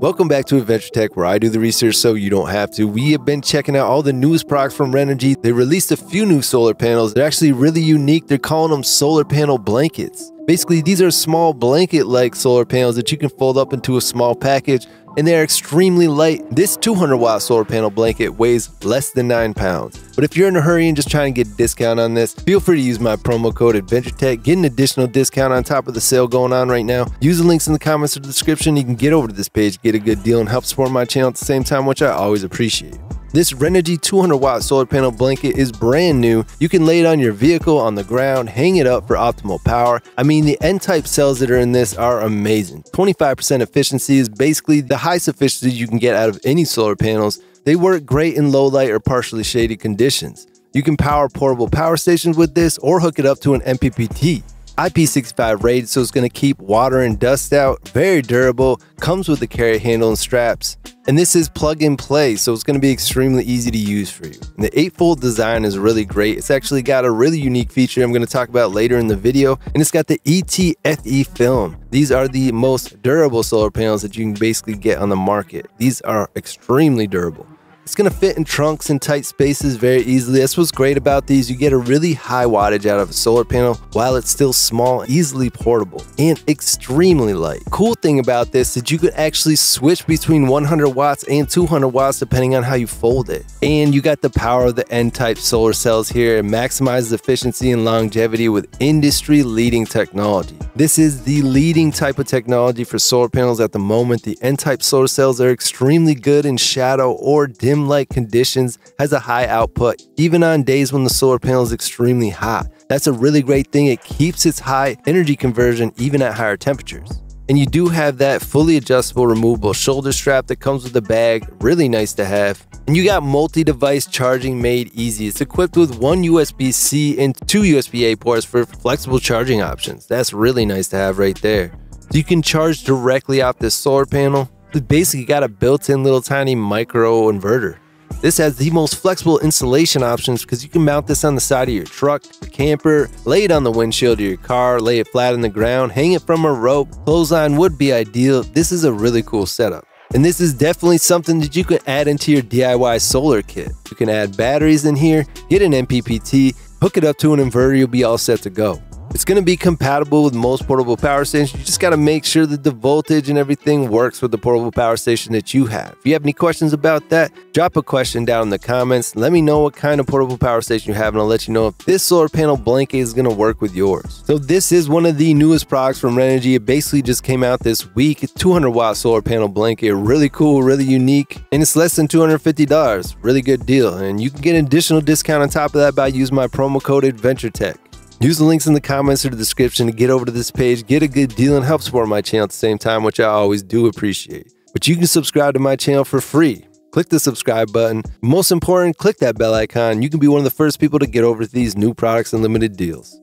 Welcome back to Adventure Tech, where I do the research so you don't have to. We have been checking out all the newest products from Renogy. They released a few new solar panels. They're actually really unique. They're calling them solar panel blankets. Basically, these are small blanket-like solar panels that you can fold up into a small package and they're extremely light. This 200 watt solar panel blanket weighs less than 9 pounds. But if you're in a hurry and just trying to get a discount on this, feel free to use my promo code AdventureTech. Get an additional discount on top of the sale going on right now. Use the links in the comments or the description. You can get over to this page, get a good deal, and help support my channel at the same time, which I always appreciate. This Renogy 200 watt solar panel blanket is brand new. You can lay it on your vehicle, on the ground, hang it up for optimal power. I mean, the N-type cells that are in this are amazing. 25% efficiency is basically the highest efficiency you can get out of any solar panels. They work great in low light or partially shaded conditions. You can power portable power stations with this or hook it up to an MPPT. IP65 rated, so it's going to keep water and dust out. Very durable, comes with the carry handle and straps. And this is plug and play, so it's going to be extremely easy to use for you. And the 8-fold design is really great. It's actually got a really unique feature I'm going to talk about later in the video. And it's got the ETFE film. These are the most durable solar panels that you can basically get on the market. These are extremely durable. It's going to fit in trunks and tight spaces very easily. That's what's great about these. You get a really high wattage out of a solar panel while it's still small, easily portable, and extremely light. Cool thing about this is that you could actually switch between 100 watts and 200 watts depending on how you fold it. And you got the power of the N-type solar cells here It maximizes efficiency and longevity with industry leading technology. This is the leading type of technology for solar panels at the moment. The N-type solar cells are extremely good in shadow or dim dim-light conditions, has a high output, even on days when the solar panel is extremely hot. That's a really great thing. It keeps its high energy conversion even at higher temperatures. And you do have that fully adjustable removable shoulder strap that comes with the bag, really nice to have. And you got multi-device charging made easy. It's equipped with one USB-C and two USB-A ports for flexible charging options. That's really nice to have right there. So you can charge directly off this solar panel basically got a built-in little tiny micro inverter. This has the most flexible installation options because you can mount this on the side of your truck, camper, lay it on the windshield of your car, lay it flat on the ground, hang it from a rope. Clothesline would be ideal. This is a really cool setup. And this is definitely something that you can add into your DIY solar kit. You can add batteries in here, get an MPPT, hook it up to an inverter, you'll be all set to go. It's going to be compatible with most portable power stations. You just got to make sure that the voltage and everything works with the portable power station that you have. If you have any questions about that, drop a question down in the comments. Let me know what kind of portable power station you have, and I'll let you know if this solar panel blanket is going to work with yours. So this is one of the newest products from Renogy. It basically just came out this week. 200 watt solar panel blanket, really cool, really unique, and it's less than $250. Really good deal, and you can get an additional discount on top of that by using my promo code AdventureTech. Use the links in the comments or the description to get over to this page, get a good deal, and help support my channel at the same time, which I always do appreciate. But you can subscribe to my channel for free. Click the subscribe button. Most important, click that bell icon. You can be one of the first people to get over to these new products and limited deals.